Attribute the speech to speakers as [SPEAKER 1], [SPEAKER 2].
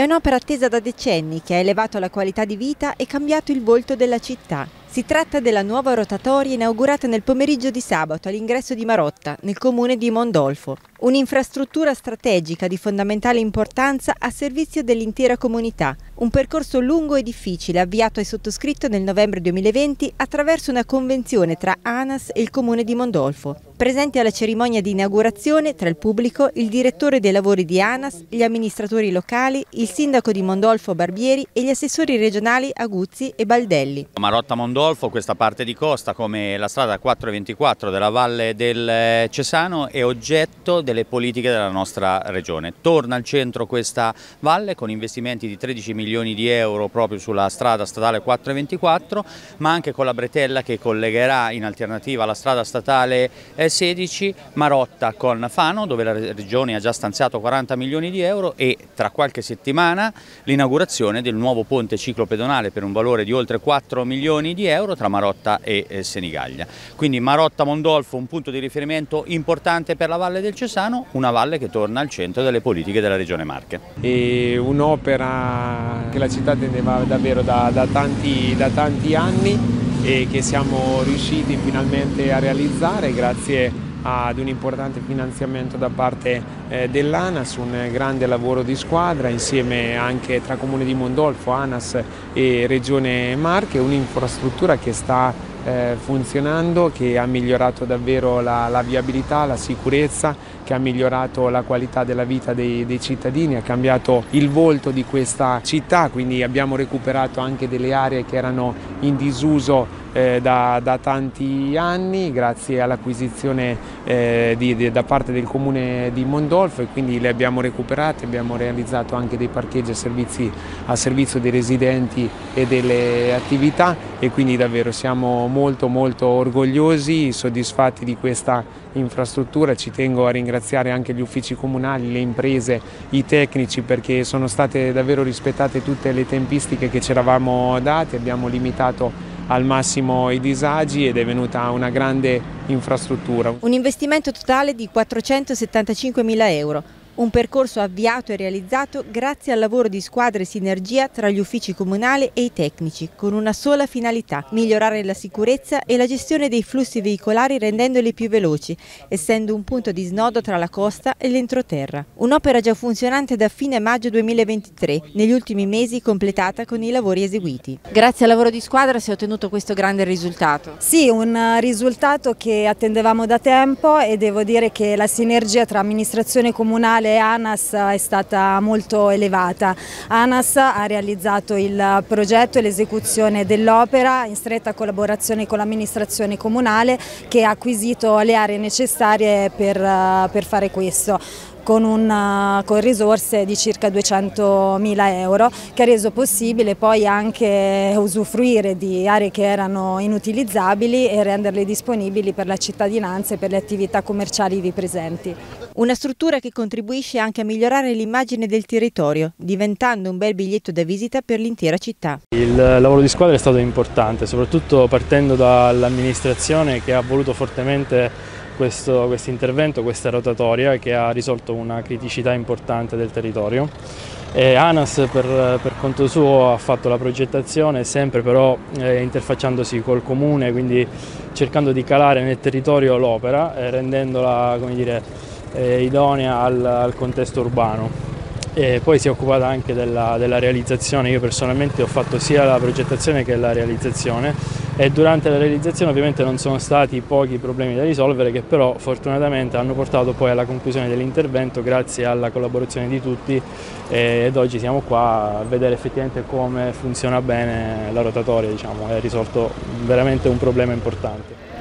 [SPEAKER 1] È un'opera attesa da decenni che ha elevato la qualità di vita e cambiato il volto della città. Si tratta della nuova rotatoria inaugurata nel pomeriggio di sabato all'ingresso di Marotta, nel comune di Mondolfo. Un'infrastruttura strategica di fondamentale importanza a servizio dell'intera comunità. Un percorso lungo e difficile avviato e sottoscritto nel novembre 2020 attraverso una convenzione tra ANAS e il comune di Mondolfo. Presenti alla cerimonia di inaugurazione tra il pubblico il direttore dei lavori di ANAS, gli amministratori locali, il sindaco di Mondolfo Barbieri e gli assessori regionali Aguzzi e Baldelli.
[SPEAKER 2] Marotta Mondolfo, questa parte di costa come la strada 424 della Valle del Cesano è oggetto delle politiche della nostra regione. Torna al centro questa valle con investimenti di 13 milioni di euro proprio sulla strada statale 424 ma anche con la bretella che collegherà in alternativa alla strada statale 16 Marotta con Fano dove la regione ha già stanziato 40 milioni di euro e tra qualche settimana l'inaugurazione del nuovo ponte ciclopedonale per un valore di oltre 4 milioni di euro tra Marotta e Senigallia. Quindi Marotta Mondolfo un punto di riferimento importante per la Valle del Cesano, una valle che torna al centro delle politiche della regione Marche.
[SPEAKER 3] È un'opera che la città attendeva davvero da, da, tanti, da tanti anni e che siamo riusciti finalmente a realizzare grazie ad un importante finanziamento da parte eh, dell'ANAS, un grande lavoro di squadra insieme anche tra Comune di Mondolfo, ANAS e Regione Marche, un'infrastruttura che sta eh, funzionando, che ha migliorato davvero la, la, viabilità, la sicurezza, che ha migliorato la qualità della vita dei, dei cittadini, ha cambiato il volto di questa città, quindi abbiamo recuperato anche delle aree che erano in disuso eh, da, da, tanti anni grazie all'acquisizione eh, da parte del comune di Mondolfo e quindi le abbiamo recuperate, abbiamo realizzato anche dei parcheggi a, servizi, a servizio dei residenti e delle attività e quindi davvero siamo molto molto orgogliosi, soddisfatti di questa infrastruttura, ci tengo a ringraziare anche gli uffici comunali, le imprese, i tecnici perché sono state davvero rispettate tutte le tempistiche che ci eravamo date, abbiamo limitato al massimo i disagi ed è venuta una grande infrastruttura.
[SPEAKER 1] Un investimento totale di 475 mila euro un percorso avviato e realizzato grazie al lavoro di squadra e sinergia tra gli uffici comunali e i tecnici, con una sola finalità, migliorare la sicurezza e la gestione dei flussi veicolari rendendoli più veloci, essendo un punto di snodo tra la costa e l'entroterra. Un'opera già funzionante da fine maggio 2023, negli ultimi mesi completata con i lavori eseguiti. Grazie al lavoro di squadra si è ottenuto questo grande risultato.
[SPEAKER 4] Sì, un risultato che attendevamo da tempo e devo dire che la sinergia tra amministrazione comunale e ANAS è stata molto elevata. ANAS ha realizzato il progetto e l'esecuzione dell'opera in stretta collaborazione con l'amministrazione comunale che ha acquisito le aree necessarie per, per fare questo con, una, con risorse di circa 200.000 euro che ha reso possibile poi anche usufruire di aree che erano inutilizzabili e renderle disponibili per la cittadinanza e per le attività commerciali ivi presenti.
[SPEAKER 1] Una struttura che contribuisce anche a migliorare l'immagine del territorio, diventando un bel biglietto da visita per l'intera città.
[SPEAKER 5] Il lavoro di squadra è stato importante, soprattutto partendo dall'amministrazione che ha voluto fortemente questo, questo intervento, questa rotatoria che ha risolto una criticità importante del territorio. E ANAS per, per, conto suo ha fatto la progettazione sempre però eh, interfacciandosi col comune, quindi cercando di calare nel territorio l'opera e rendendola dire, eh, idonea al, al contesto urbano. E poi si è occupata anche della, della, realizzazione, io personalmente ho fatto sia la progettazione che la realizzazione e durante la realizzazione ovviamente non sono stati pochi problemi da risolvere che però fortunatamente hanno portato poi alla conclusione dell'intervento grazie alla collaborazione di tutti ed oggi siamo qua a vedere effettivamente come funziona bene la rotatoria, diciamo, è risolto veramente un problema importante.